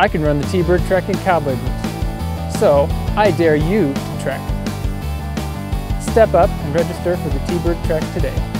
I can run the T-Bird Trek in cowboy boots. So, I dare you to trek. Step up and register for the T-Bird Trek today.